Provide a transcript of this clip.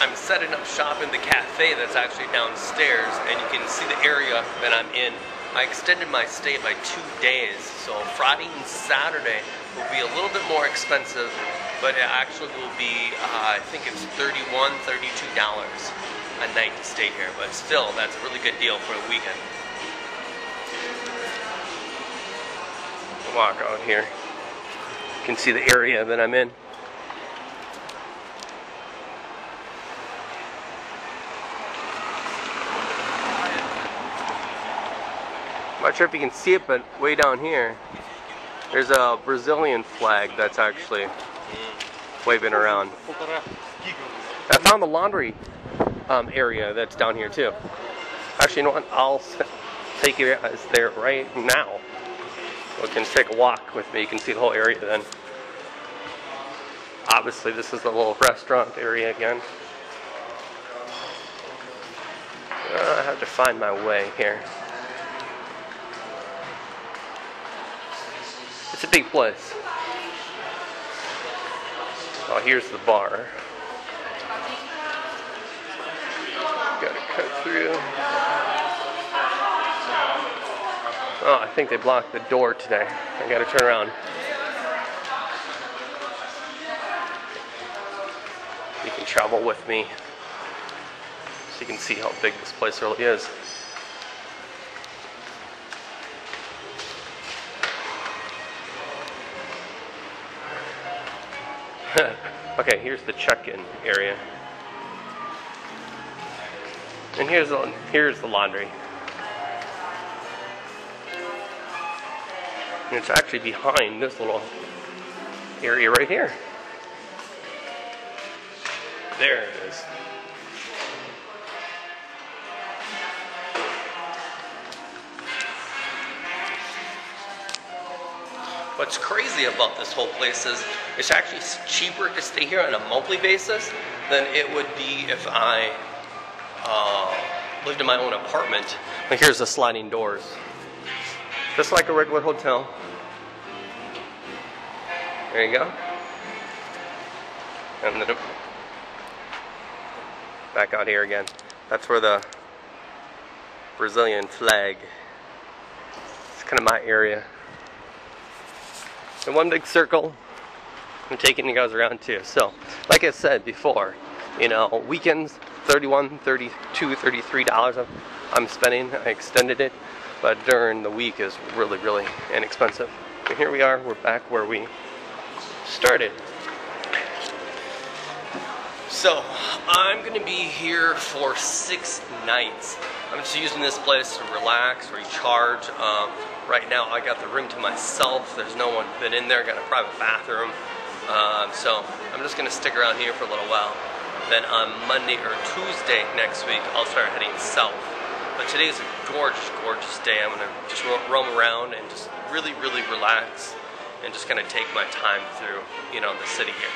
I'm setting up shop in the cafe that's actually downstairs, and you can see the area that I'm in. I extended my stay by two days, so Friday and Saturday will be a little bit more expensive, but it actually will be, uh, I think it's $31, $32 a night to stay here, but still, that's a really good deal for a weekend. Walk out here. You can see the area that I'm in. Not sure if you can see it, but way down here, there's a Brazilian flag that's actually waving around. I found the laundry um, area that's down here too. Actually, you know what? I'll take you guys there right now. We can take a walk with me. You can see the whole area then. Obviously, this is the little restaurant area again. Uh, I have to find my way here. It's a big place. Oh, here's the bar. Gotta cut through. Oh, I think they blocked the door today. I gotta turn around. You can travel with me so you can see how big this place really is. okay, here's the check-in area. And here's the, here's the laundry. And it's actually behind this little area right here. There it is. What's crazy about this whole place is it's actually cheaper to stay here on a monthly basis than it would be if I uh, lived in my own apartment. Like here's the sliding doors. Just like a regular hotel. There you go. And then back out here again. That's where the Brazilian flag. It's kind of my area in one big circle. I'm taking you guys around too. So, like I said before, you know, weekends, 31, 32, 33 dollars I'm spending. I extended it, but during the week is really, really inexpensive. Here we are. We're back where we started. So, I'm to be here for six nights. I'm just using this place to relax, recharge. Um, Right now, I got the room to myself. There's no one been in there. Got a private bathroom. Um, so I'm just gonna stick around here for a little while. Then on Monday or Tuesday next week, I'll start heading south. But today is a gorgeous, gorgeous day. I'm gonna just roam around and just really, really relax and just kind of take my time through, you know, the city here.